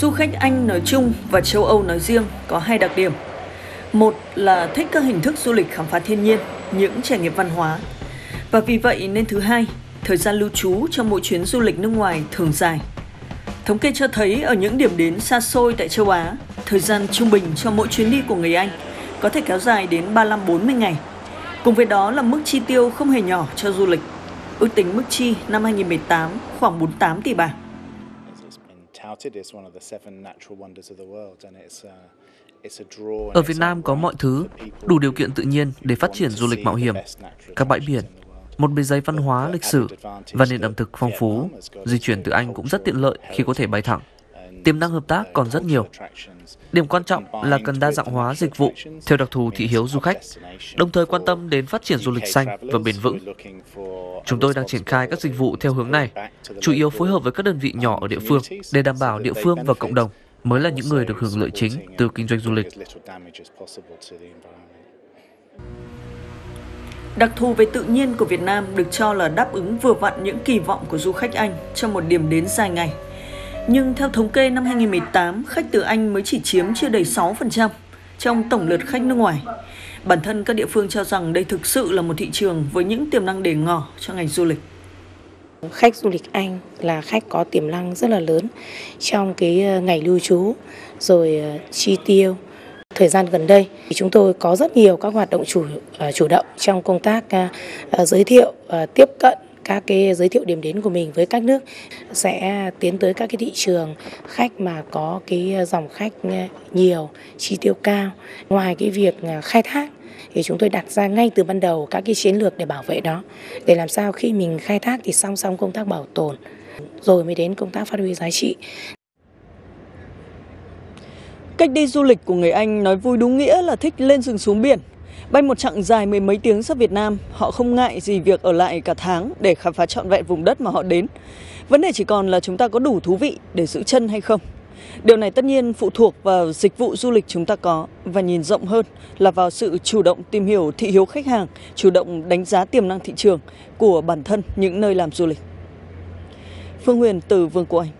Du khách Anh nói chung và châu Âu nói riêng có hai đặc điểm. Một là thích các hình thức du lịch khám phá thiên nhiên, những trải nghiệm văn hóa. Và vì vậy nên thứ hai, thời gian lưu trú cho mỗi chuyến du lịch nước ngoài thường dài. Thống kê cho thấy ở những điểm đến xa xôi tại châu Á, thời gian trung bình cho mỗi chuyến đi của người Anh có thể kéo dài đến 35-40 ngày. Cùng với đó là mức chi tiêu không hề nhỏ cho du lịch. Ước tính mức chi năm 2018 khoảng 48 tỷ bảng. Ở Việt Nam có mọi thứ, đủ điều kiện tự nhiên để phát triển du lịch mạo hiểm, các bãi biển, một bề dày văn hóa, lịch sử và nền ẩm thực phong phú. Di chuyển từ Anh cũng rất tiện lợi khi có thể bay thẳng. Tiềm năng hợp tác còn rất nhiều. Điểm quan trọng là cần đa dạng hóa dịch vụ theo đặc thù thị hiếu du khách, đồng thời quan tâm đến phát triển du lịch xanh và bền vững. Chúng tôi đang triển khai các dịch vụ theo hướng này, chủ yếu phối hợp với các đơn vị nhỏ ở địa phương để đảm bảo địa phương và cộng đồng mới là những người được hưởng lợi chính từ kinh doanh du lịch. Đặc thù về tự nhiên của Việt Nam được cho là đáp ứng vừa vặn những kỳ vọng của du khách Anh cho một điểm đến dài ngày. Nhưng theo thống kê năm 2018, khách từ Anh mới chỉ chiếm chưa đầy 6% trong tổng lượt khách nước ngoài. Bản thân các địa phương cho rằng đây thực sự là một thị trường với những tiềm năng để ngỏ cho ngành du lịch. Khách du lịch Anh là khách có tiềm năng rất là lớn trong cái ờ, ngày lưu trú rồi ờ, chi tiêu. Thời gian gần đây thì chúng tôi có rất nhiều các hoạt động chủ ờ, chủ động trong công tác giới thiệu tiếp cận các cái giới thiệu điểm đến của mình với các nước sẽ tiến tới các cái thị trường khách mà có cái dòng khách nhiều, chi tiêu cao. Ngoài cái việc à, khai thác thì chúng tôi đặt ra ngay từ ban đầu các cái chiến lược để bảo vệ đó. Để làm sao khi mình khai thác thì song song công tác bảo tồn, rồi mới đến công tác phát huy giá trị. Cách đi du lịch của người Anh nói vui đúng nghĩa là thích lên rừng xuống biển. Bay một chặng dài mười mấy tiếng ra Việt Nam, họ không ngại gì việc ở lại cả tháng để khám phá trọn vẹn vùng đất mà họ đến. Vấn đề chỉ còn là chúng ta có đủ thú vị để giữ chân hay không. Điều này tất nhiên phụ thuộc vào dịch vụ du lịch chúng ta có và nhìn rộng hơn là vào sự chủ động tìm hiểu thị hiếu khách hàng, chủ động đánh giá tiềm năng thị trường của bản thân những nơi làm du lịch. Phương Huyền từ Vương của Anh